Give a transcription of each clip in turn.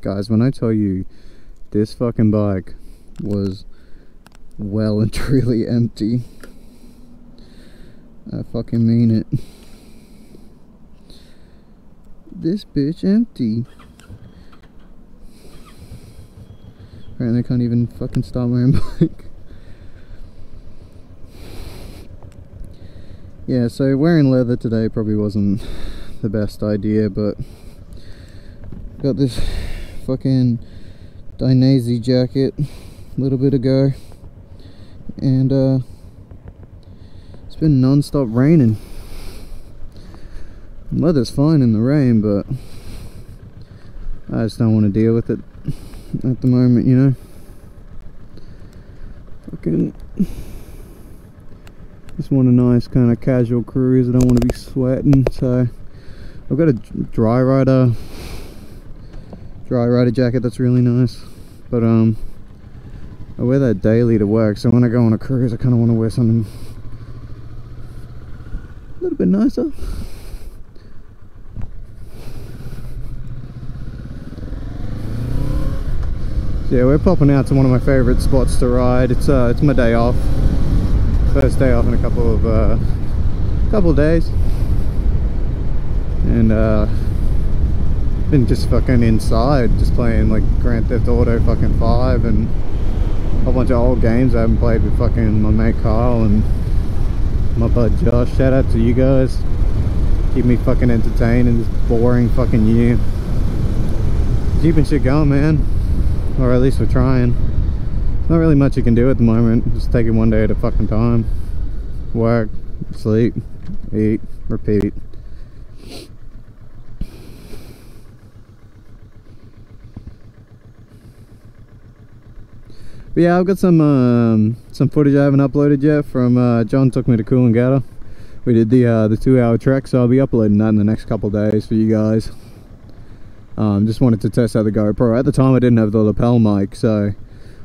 Guys, when I tell you this fucking bike was well and truly empty, I fucking mean it. This bitch empty. Apparently I can't even fucking start my own bike. yeah, so wearing leather today probably wasn't the best idea, but got this fucking Dainese jacket a little bit ago, and uh, it's been non-stop raining. Leather's fine in the rain, but I just don't want to deal with it at the moment, you know. Fucking just want a nice kind of casual cruise. I don't want to be sweating, so I've got a Dririder, Dririder jacket that's really nice. But um, I wear that daily to work, so when I go on a cruise, I kind of want to wear something a little bit nicer. yeah, we're popping out to one of my favorite spots to ride. It's uh, it's my day off. First day off in a couple of uh, couple of days, and uh, been just fucking inside, just playing like Grand Theft Auto fucking five and a whole bunch of old games I haven't played with fucking my mate Kyle and my bud Josh. Shout out to you guys. Keep me fucking entertained in this boring fucking year. Keeping shit going, man or at least we're trying not really much you can do at the moment just taking one day at a fucking time work sleep eat repeat but yeah I've got some um, some footage I haven't uploaded yet from uh, John took me to Coolangatta we did the uh, the two hour trek so I'll be uploading that in the next couple days for you guys um, just wanted to test out the GoPro. At the time I didn't have the lapel mic, so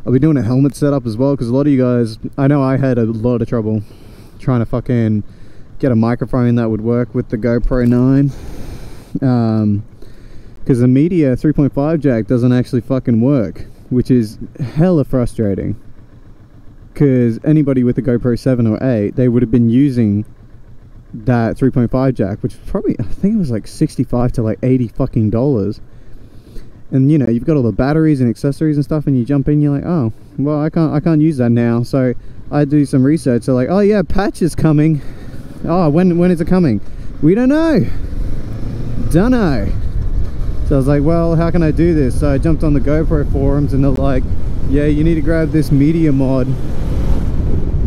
I'll be doing a helmet setup as well, because a lot of you guys, I know I had a lot of trouble trying to fucking get a microphone that would work with the GoPro 9. Um, because the media 3.5 jack doesn't actually fucking work, which is hella frustrating. Because anybody with a GoPro 7 or 8, they would have been using that 3.5 jack which probably i think it was like 65 to like 80 fucking dollars. And you know you've got all the batteries and accessories and stuff and you jump in you're like oh well i can't i can't use that now. So i do some research so like oh yeah patch is coming. Oh when when is it coming? We don't know. Don't know so i was like well how can i do this? So i jumped on the gopro forums and they're like yeah you need to grab this media mod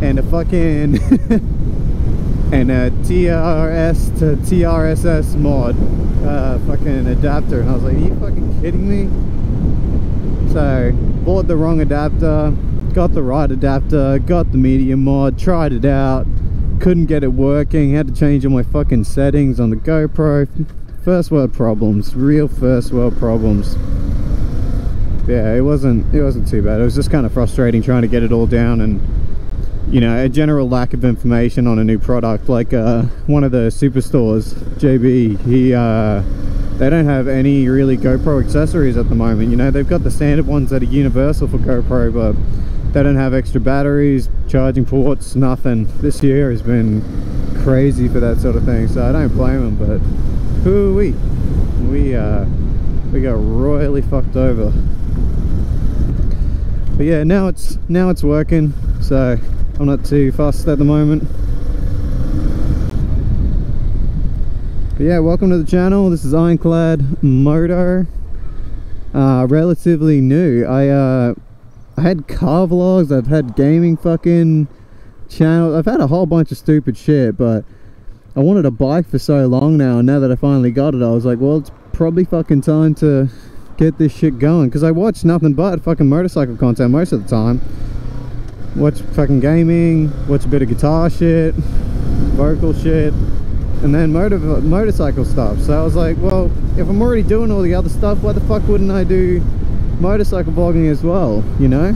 and a fucking and a TRS to TRRS mod uh, fucking adapter. And I was like are you fucking kidding me? So bought the wrong adapter got the right adapter got the media mod tried it out couldn't get it working had to change all my fucking settings on the GoPro first world problems real first world problems. Yeah it wasn't it wasn't too bad. It was just kind of frustrating trying to get it all down and you know a general lack of information on a new product. Like uh, one of the superstores JB he uh, they don't have any really GoPro accessories at the moment. You know they've got the standard ones that are universal for GoPro but they don't have extra batteries charging ports nothing. This year has been crazy for that sort of thing so I don't blame them but who we we uh we got royally fucked over but yeah now it's now it's working so I'm not too fussed at the moment. But yeah, welcome to the channel. This is Ironclad Moto. Uh, relatively new. I uh, I had car vlogs. I've had gaming fucking channels. I've had a whole bunch of stupid shit, but I wanted a bike for so long now. And now that I finally got it, I was like, well, it's probably fucking time to get this shit going. Because I watch nothing but fucking motorcycle content most of the time watch fucking gaming, watch a bit of guitar shit, vocal shit, and then motor motorcycle stuff. So I was like, well, if I'm already doing all the other stuff, why the fuck wouldn't I do motorcycle vlogging as well, you know?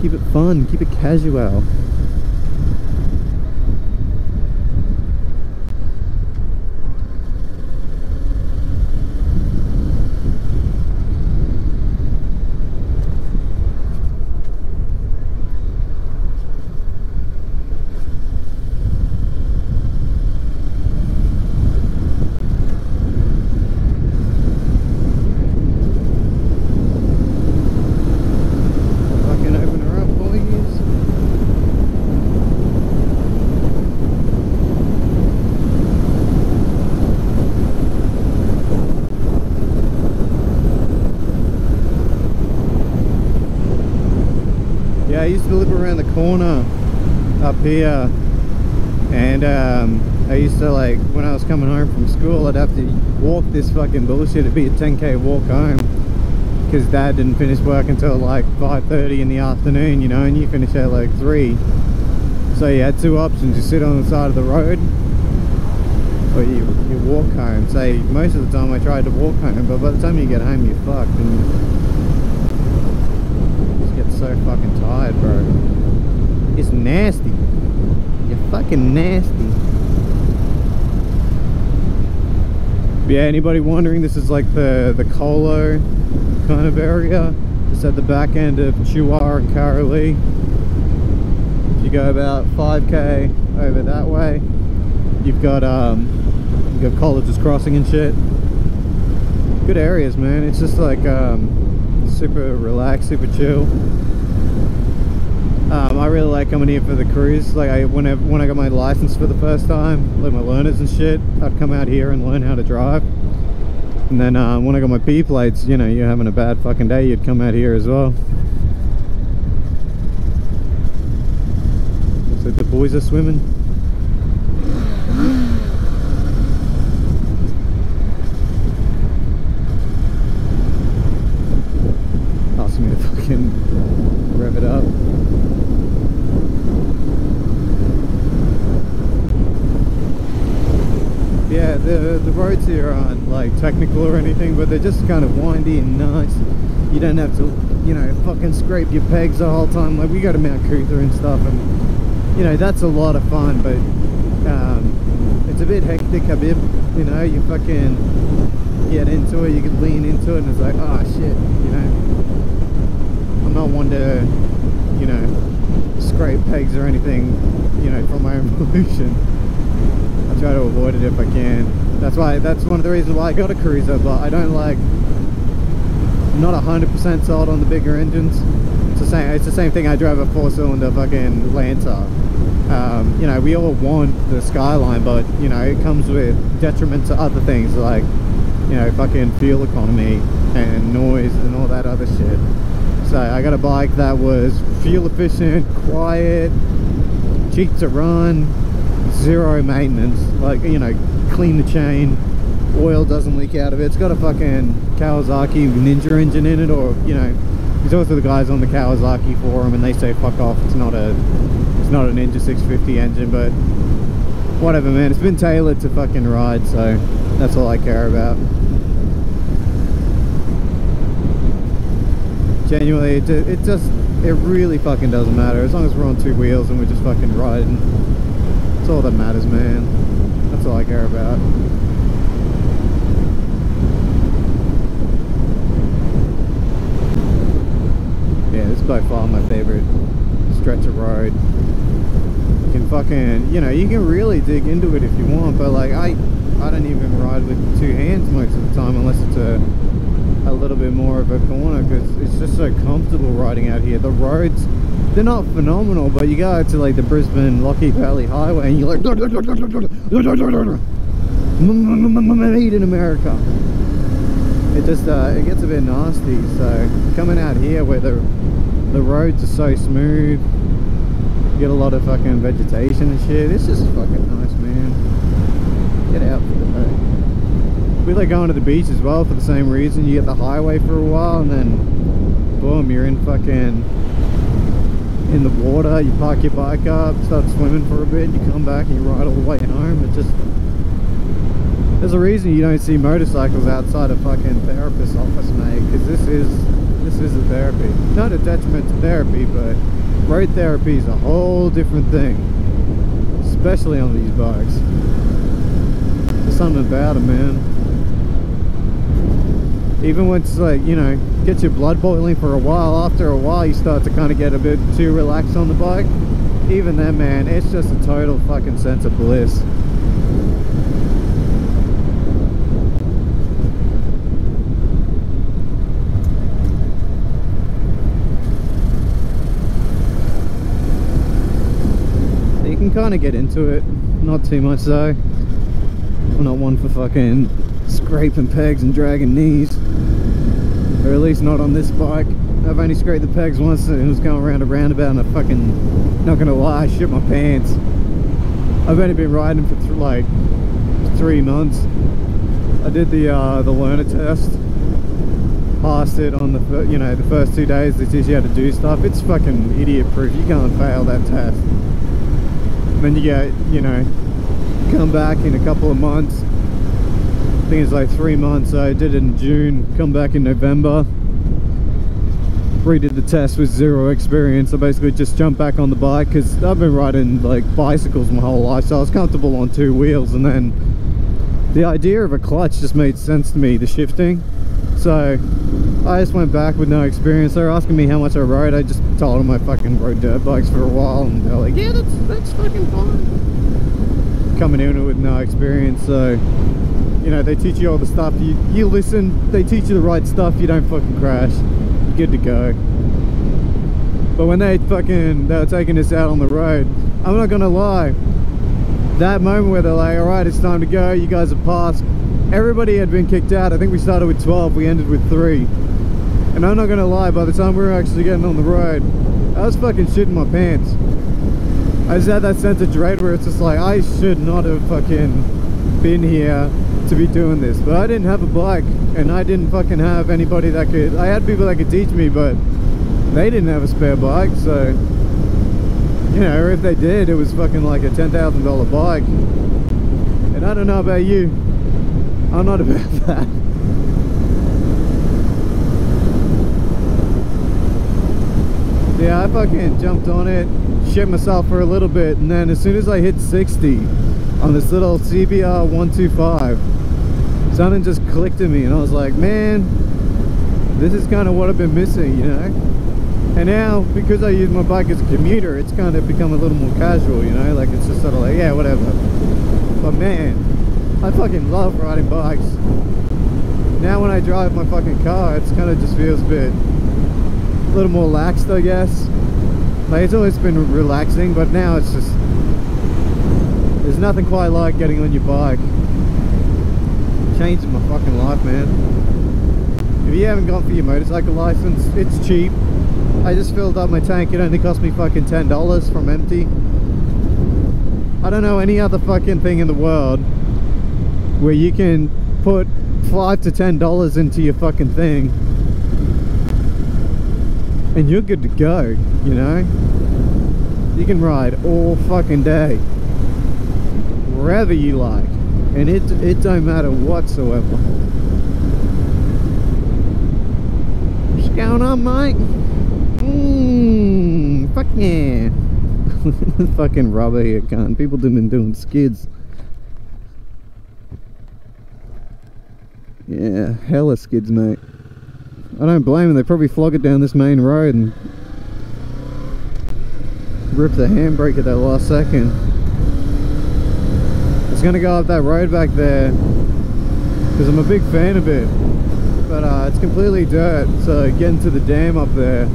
Keep it fun, keep it casual. around the corner up here. And um, I used to like when I was coming home from school I'd have to walk this fucking bullshit it'd be a 10k walk home. Because dad didn't finish work until like 5.30 in the afternoon you know and you finish at like 3 so you had two options. You sit on the side of the road or you, you walk home. Say most of the time I tried to walk home but by the time you get home you're fucked and you just get so fucking tired bro it's nasty. You're fucking nasty. Yeah anybody wondering this is like the the Kholo kind of area. Just at the back end of Chuwar and Karalee if you go about 5k over that way you've got um you've got colleges crossing and shit. Good areas man. It's just like um super relaxed super chill um, I really like coming here for the cruise like I whenever when I got my license for the first time like my learners and shit I'd come out here and learn how to drive and then uh, when I got my P plates, you know, you're having a bad fucking day, you'd come out here as well. So the boys are swimming. Asking me to fucking rev it up. yeah the the roads here aren't like technical or anything but they're just kind of windy and nice. You don't have to you know fucking scrape your pegs the whole time. Like we go to Mount Coot-tha and stuff and you know that's a lot of fun but um, it's a bit hectic a bit you know you fucking get into it you can lean into it and it's like oh shit you know? I'm not one to you know scrape pegs or anything you know from my own pollution I try to avoid it if I can. That's why that's one of the reasons why I got a cruiser, but I don't like not hundred percent sold on the bigger engines. It's the same it's the same thing I drove a four cylinder fucking Lancer. Um, you know, we all want the skyline, but you know, it comes with detriment to other things like, you know, fucking fuel economy and noise and all that other shit. So I got a bike that was fuel efficient, quiet, cheap to run, zero maintenance like you know clean the chain oil doesn't leak out of it. It's got a fucking Kawasaki ninja engine in it or you know talk to the guys on the Kawasaki forum and they say fuck off it's not a it's not a ninja 650 engine but whatever man. It's been tailored to fucking ride so that's all I care about. Genuinely it, it just it really fucking doesn't matter. As long as we're on two wheels and we're just fucking riding that's all that matters, man. That's all I care about. Yeah, this is by far my favorite stretch of road. You can fucking, you know, you can really dig into it if you want, but like I, I don't even ride with two hands most of the time unless it's a, a little bit more of a corner because it's just so comfortable riding out here. The roads they're not phenomenal, but you go to like the Brisbane Lockyer Valley Highway and you're like made in America. It just uh, it gets a bit nasty. So coming out here where the the roads are so smooth, you get a lot of fucking vegetation and shit. It's just fucking nice, man. Get out for the day. We like going to the beach as well for the same reason. You get the highway for a while and then boom, you're in fucking in the water, you park your bike up, start swimming for a bit, you come back and you ride all the way home. It just there's a reason you don't see motorcycles outside a fucking therapist's office, mate, because this is this is a therapy. Not a detriment to therapy, but road therapy is a whole different thing. Especially on these bikes. There's something about it, man even when it's like you know gets your blood boiling for a while after a while you start to kind of get a bit too relaxed on the bike. Even then man it's just a total fucking sense of bliss. You can kind of get into it. Not too much though. I'm not one for fucking scraping pegs and dragging knees or at least not on this bike I've only scraped the pegs once and it was going around a roundabout and I fucking, not gonna lie, I shit my pants. I've only been riding for like three months. I did the uh, the learner test, passed it on the you know the first two days. They teach you how to do stuff. It's fucking idiot proof. You can't fail that test. And then you get you know come back in a couple of months. I think it's like three months. I did it in June. Come back in November redid the test with zero experience. I basically just jumped back on the bike because I've been riding like bicycles my whole life, so I was comfortable on two wheels. And then the idea of a clutch just made sense to me, the shifting. So I just went back with no experience. They were asking me how much I rode. I just told them I fucking rode dirt bikes for a while, and they're like, "Yeah, that's that's fucking fine." Coming in with no experience, so you know they teach you all the stuff. You you listen, they teach you the right stuff. You don't fucking crash good to go. But when they fucking, they were taking us out on the road, I'm not gonna lie, that moment where they're like, all right, it's time to go, you guys have passed, everybody had been kicked out. I think we started with 12, we ended with three. And I'm not gonna lie, by the time we were actually getting on the road, I was fucking shitting my pants. I just had that sense of dread where it's just like, I should not have fucking been here to be doing this but I didn't have a bike and I didn't fucking have anybody that could I had people that could teach me but they didn't have a spare bike so you know if they did it was fucking like a $10,000 bike. And I don't know about you. I'm not about that. Yeah I fucking jumped on it shit myself for a little bit and then as soon as I hit 60 on this little CBR 125 something just clicked in me and I was like, man, this is kind of what I've been missing, you know? And now, because I use my bike as a commuter, it's kind of become a little more casual, you know? Like, it's just sort of like, yeah, whatever. But man, I fucking love riding bikes. Now when I drive my fucking car, it's kind of just feels a bit, a little more laxed, I guess. Like, it's always been relaxing, but now it's just, there's nothing quite like getting on your bike changed my fucking life, man. If you haven't gone for your motorcycle license, it's cheap. I just filled up my tank. It only cost me fucking $10 from empty. I don't know any other fucking thing in the world where you can put five to ten dollars into your fucking thing and you're good to go, you know? You can ride all fucking day wherever you like and it it don't matter whatsoever. What's going on mate. Mmm fuck yeah. Fucking rubber here cunt. People have been doing skids. Yeah hella skids mate. I don't blame them they probably flog it down this main road and rip the handbrake at that last second it's gonna go up that road back there because I'm a big fan of it. But uh, it's completely dirt so getting to the dam up there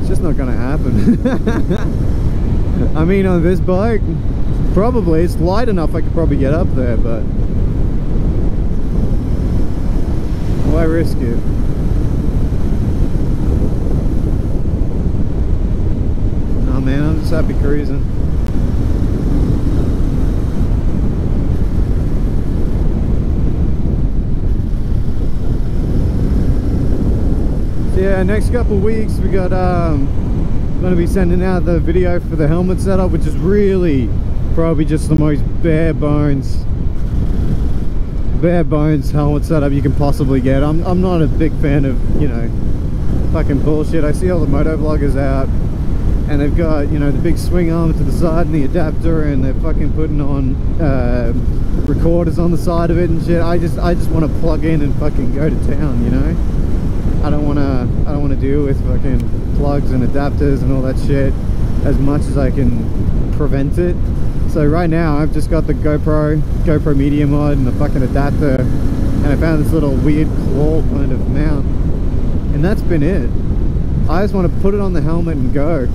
it's just not gonna happen. I mean on this bike probably it's light enough I could probably get up there but why risk it? Oh man I'm just happy cruising yeah next couple weeks we got um going to be sending out the video for the helmet setup which is really probably just the most bare bones bare bones helmet setup you can possibly get. I'm, I'm not a big fan of you know fucking bullshit. I see all the moto vloggers out and they've got you know the big swing arm to the side and the adapter and they're fucking putting on uh, recorders on the side of it and shit. I just i just want to plug in and fucking go to town you know I don't want to I don't want to deal with fucking plugs and adapters and all that shit as much as I can prevent it. So right now I've just got the GoPro GoPro Media Mod and the fucking adapter and I found this little weird claw kind of mount and that's been it. I just want to put it on the helmet and go.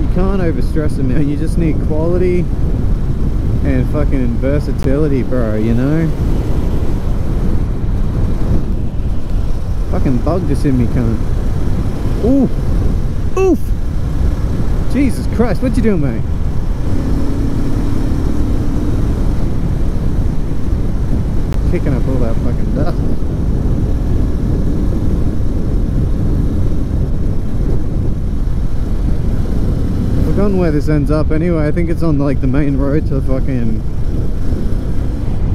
You can't overstress it man. You just need quality and fucking versatility bro you know Fucking bug just hit me, cunt. Oof! Oof! Jesus Christ, what you doing, mate? Kicking up all that fucking dust. forgotten where this ends up anyway. I think it's on like the main road to fucking...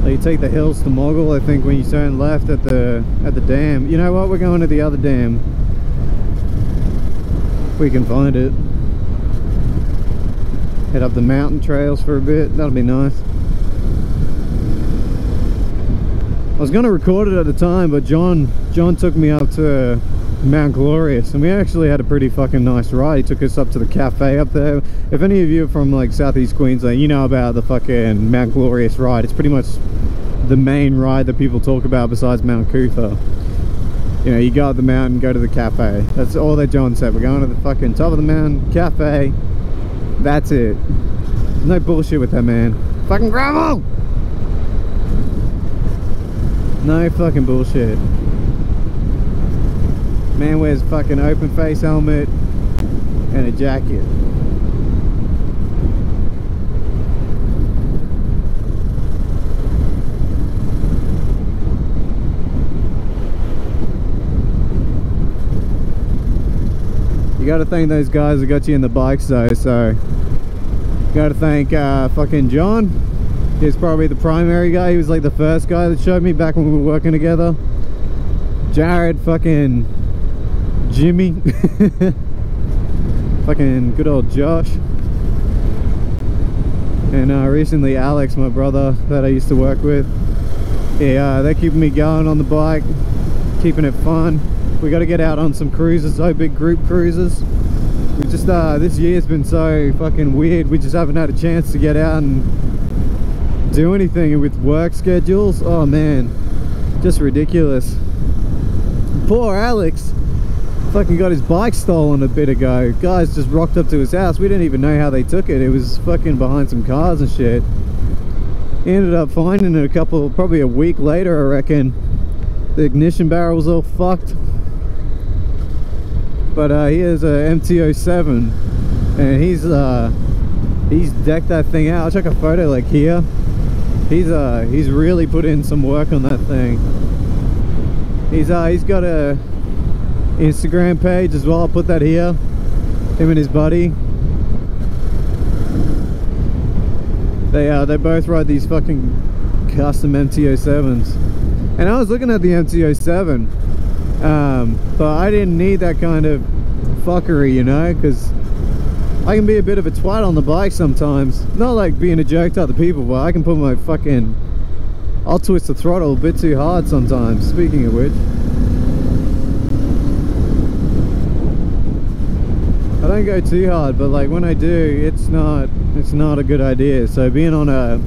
You take the hills to Moggill, I think, when you turn left at the at the dam. You know what? We're going to the other dam. We can find it. Head up the mountain trails for a bit. That'll be nice. I was going to record it at the time, but John John took me up to Mount Glorious and we actually had a pretty fucking nice ride. He took us up to the cafe up there. If any of you are from like southeast Queensland you know about the fucking Mount Glorious ride. It's pretty much the main ride that people talk about besides Mount Cootha you know you go up the mountain go to the cafe. That's all that John said. We're going to the fucking top of the mountain cafe. That's it. No bullshit with that man. Fucking gravel! No fucking bullshit Man wears fucking open face helmet and a jacket. You gotta thank those guys that got you in the bikes though, so gotta thank uh, fucking John. He's probably the primary guy. He was like the first guy that showed me back when we were working together. Jared fucking Jimmy. Fucking good old Josh. And uh, recently Alex, my brother that I used to work with. Yeah, they're keeping me going on the bike, keeping it fun. We got to get out on some cruises, so big group cruises. We just, uh, this year's been so fucking weird. We just haven't had a chance to get out and do anything with work schedules. Oh man, just ridiculous. Poor Alex fucking got his bike stolen a bit ago. Guys just rocked up to his house. We didn't even know how they took it. It was fucking behind some cars and shit. He ended up finding it a couple, probably a week later, I reckon. The ignition barrel was all fucked. But uh, he has a MT-07 and he's uh, he's decked that thing out. I'll check a photo like here. He's uh he's really put in some work on that thing. He's uh he's got a Instagram page as well. I'll put that here. Him and his buddy. They uh, they both ride these fucking custom MT-07s. And I was looking at the MT-07, um, but I didn't need that kind of fuckery, you know, because I can be a bit of a twat on the bike sometimes. Not like being a jerk to other people, but I can put my fucking... I'll twist the throttle a bit too hard sometimes, speaking of which. Don't go too hard, but like when I do, it's not it's not a good idea. So being on a,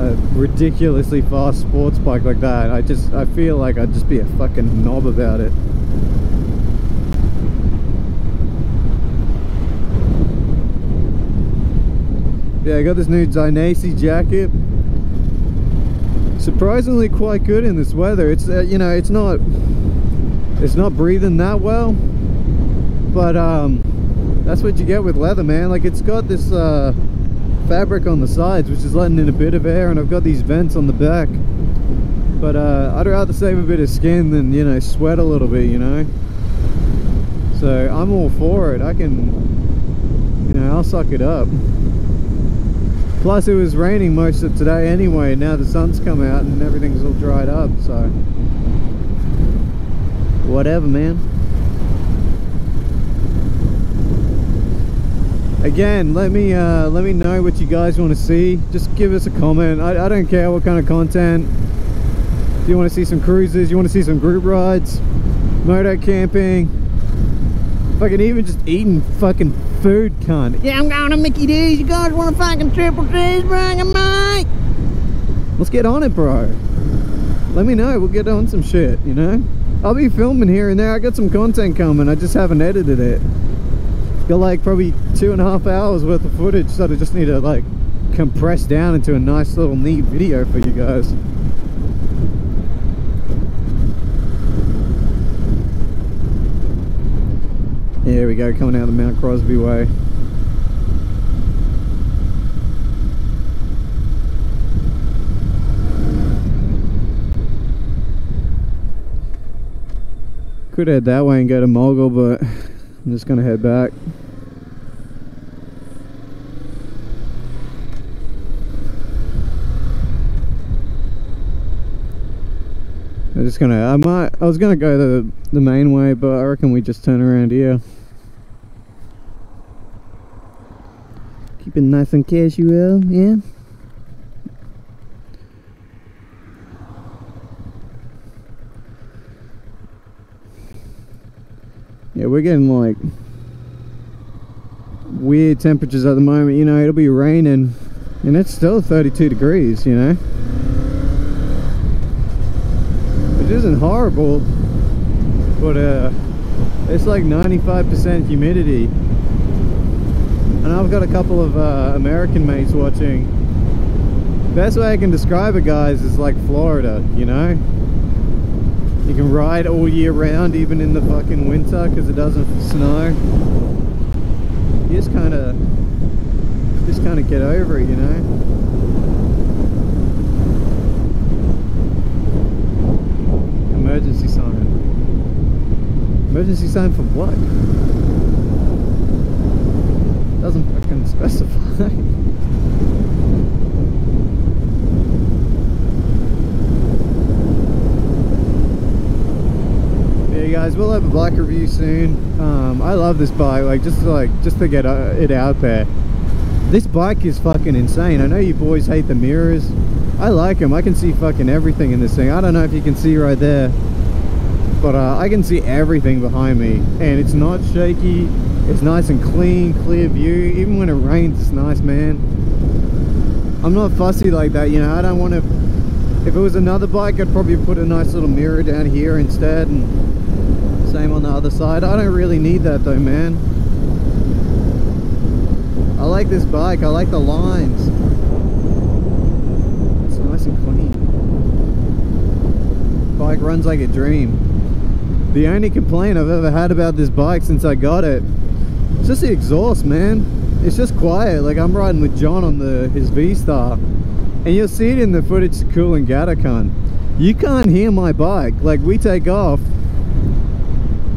a ridiculously fast sports bike like that, I just I feel like I'd just be a fucking knob about it. Yeah, I got this new Dainese jacket. Surprisingly quite good in this weather. It's uh, you know, it's not it's not breathing that well but um that's what you get with leather man. Like it's got this uh fabric on the sides which is letting in a bit of air and I've got these vents on the back. But uh I'd rather save a bit of skin than you know sweat a little bit you know? So I'm all for it. I can you know I'll suck it up. Plus it was raining most of today anyway now the sun's come out and everything's all dried up so. Whatever man again let me uh, let me know what you guys want to see. Just give us a comment. I, I don't care what kind of content. Do you want to see some cruises you want to see some group rides moto camping fucking even just eating fucking food cunt. Yeah I'm going to Mickey D's. You guys want a fucking triple cheeseburger mate? Let's get on it bro. Let me know. We'll get on some shit you know? I'll be filming here and there. I got some content coming. I just haven't edited it got like probably two and a half hours worth of footage that I just need to like compress down into a nice little neat video for you guys. Here we go, coming out of the Mount Crosby Way. Could head that way and go to Moggill, but I'm just gonna head back. I'm just gonna, I might, I was gonna go the, the main way, but I reckon we just turn around here. Keep it nice and casual, yeah? We're getting like weird temperatures at the moment, you know, it'll be raining and it's still 32 degrees, you know? Which isn't horrible, but uh, it's like 95% humidity. And I've got a couple of uh, American mates watching. Best way I can describe it, guys, is like Florida, you know? You can ride all year round, even in the fucking winter, because it doesn't snow. You just kind of, just kind of get over it, you know. Emergency sign. Emergency sign for what? Doesn't fucking specify. guys. We'll have a bike review soon. Um, i love this bike. Like just like just to get uh, it out there. This bike is fucking insane. I know you boys hate the mirrors. I like them i can see fucking everything in this thing. I don't know if you can see right there but uh, i can see everything behind me. And it's not shaky. It's nice and clean clear view. Even when it rains it's nice man. I'm not fussy like that you know. I don't want to if it was another bike i'd probably put a nice little mirror down here instead and same on the other side. I don't really need that though, man. I like this bike. I like the lines. It's nice and clean. Bike runs like a dream. The only complaint I've ever had about this bike since I got it, it's just the exhaust, man. It's just quiet. Like I'm riding with John on the his V-Star. And you'll see it in the footage to Coolangatta You can't hear my bike. Like we take off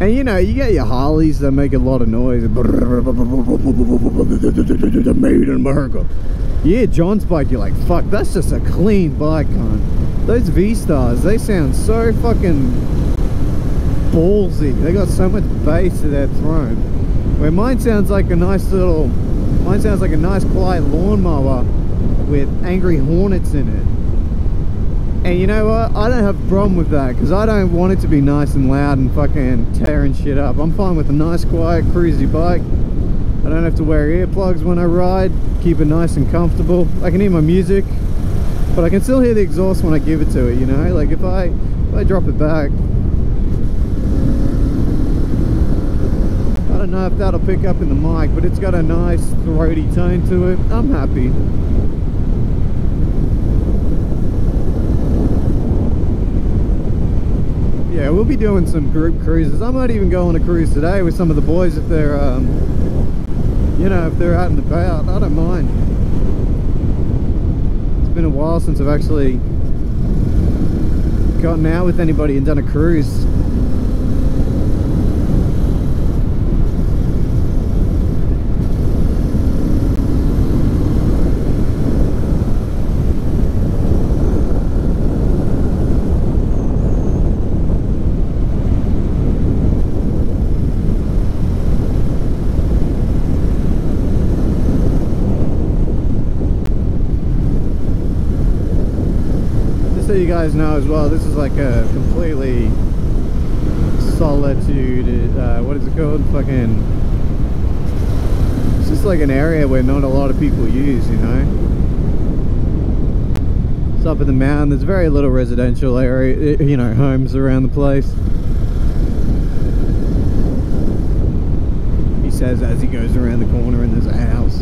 and you know, you get your Harleys that make a lot of noise. Made in America. Yeah, John's bike, you're like, fuck, that's just a clean bike, man. Those V-Stars, they sound so fucking ballsy. They got so much bass to their throne. Where mine sounds like a nice little, mine sounds like a nice quiet lawnmower with angry hornets in it. And you know what? I don't have a problem with that because I don't want it to be nice and loud and fucking tearing shit up. I'm fine with a nice, quiet, cruisy bike. I don't have to wear earplugs when I ride. Keep it nice and comfortable. I can hear my music, but I can still hear the exhaust when I give it to it, you know? Like if I, if I drop it back, I don't know if that'll pick up in the mic, but it's got a nice throaty tone to it. I'm happy. Yeah, we'll be doing some group cruises. I might even go on a cruise today with some of the boys if they're, um, you know, if they're out and about. I don't mind. It's been a while since I've actually gotten out with anybody and done a cruise. you guys know as well, this is like a completely solitude, uh, what is it called? Fucking, it's just like an area where not a lot of people use, you know? It's up in the mountain, there's very little residential area, you know, homes around the place. He says as he goes around the corner and there's a house.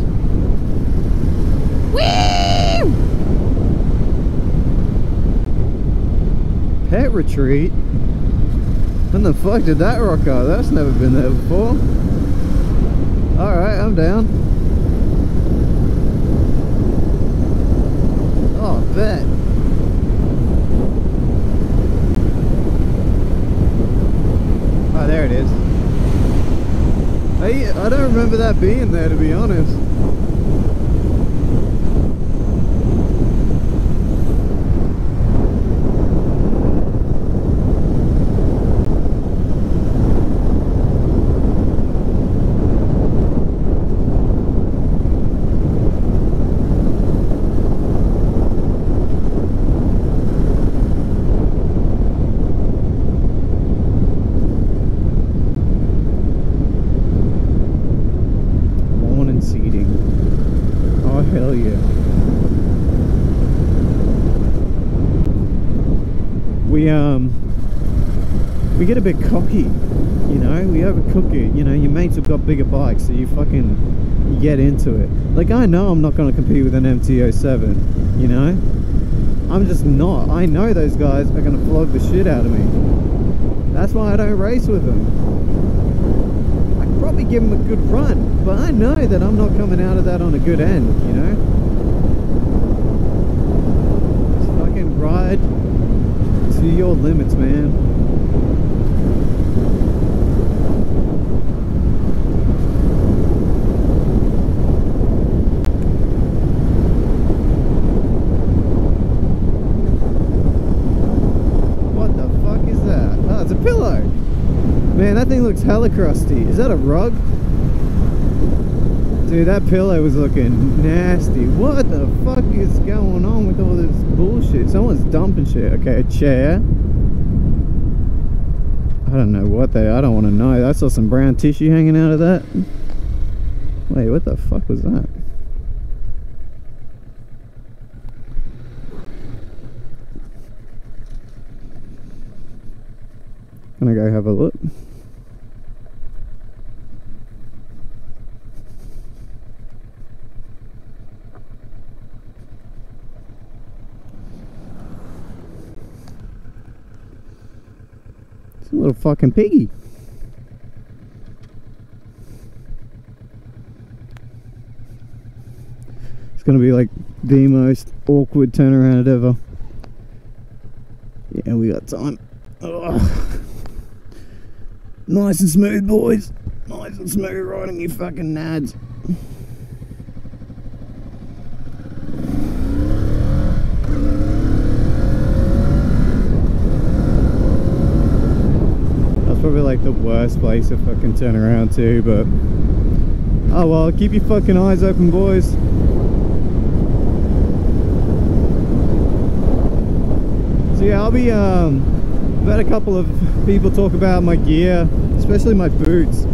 Pet retreat. When the fuck did that rock out? That's never been there before. Alright, I'm down. Oh, bet. Oh, there it is. I, I don't remember that being there, to be honest. We um we get a bit cocky you know? We overcook it. You know your mates have got bigger bikes so you fucking get into it. Like i know i'm not going to compete with an mt07 you know? I'm just not. I know those guys are going to flog the shit out of me. That's why i don't race with them. I could probably give them a good run but i know that i'm not coming out of that on a good end you know just fucking ride to your limits, man. What the fuck is that? Oh, it's a pillow. Man, that thing looks hella crusty. Is that a rug? Dude, that pillow was looking nasty. What the fuck is going bullshit? Someone's dumping shit. Okay, a chair. I don't know what they... I don't want to know. I saw some brown tissue hanging out of that. Wait, what the fuck was that? Gonna go have a look. Little fucking piggy. It's gonna be like the most awkward turnaround ever. Yeah, we got time. Ugh. Nice and smooth, boys. Nice and smooth riding, you fucking nads. probably like the worst place to fucking turn around to, but oh well, keep your fucking eyes open, boys. So yeah, I'll be um, I've had a couple of people talk about my gear, especially my boots,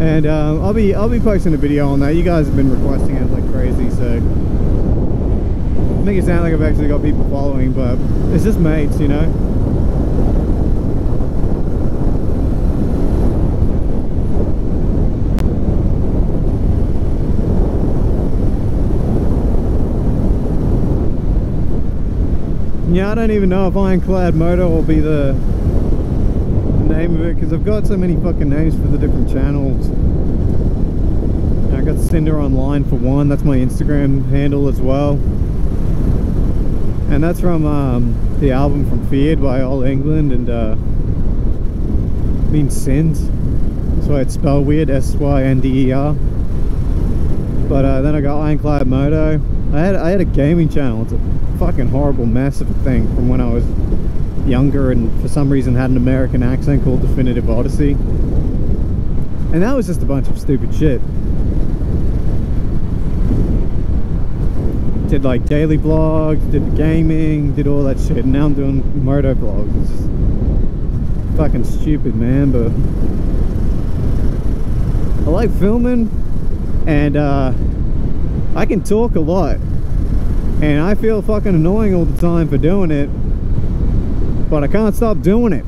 and um, I'll be I'll be posting a video on that. You guys have been requesting it like crazy, so make it sound like I've actually got people following, but it's just mates, you know. Yeah, I don't even know if Ironclad Moto will be the name of it because I've got so many fucking names for the different channels. I got Synder Online for one, that's my Instagram handle as well. And that's from um, the album from Feared by All England and uh, means sins. That's why it's spelled weird, S-Y-N-D-E-R. But uh, then I got Ironclad Moto. I had I had a gaming channel. Fucking horrible mess of a thing from when I was younger and for some reason had an American accent called Definitive Odyssey. And that was just a bunch of stupid shit. Did like daily vlogs, did the gaming, did all that shit. And now I'm doing moto vlogs. Fucking stupid, man, but I like filming and uh, I can talk a lot and I feel fucking annoying all the time for doing it but I can't stop doing it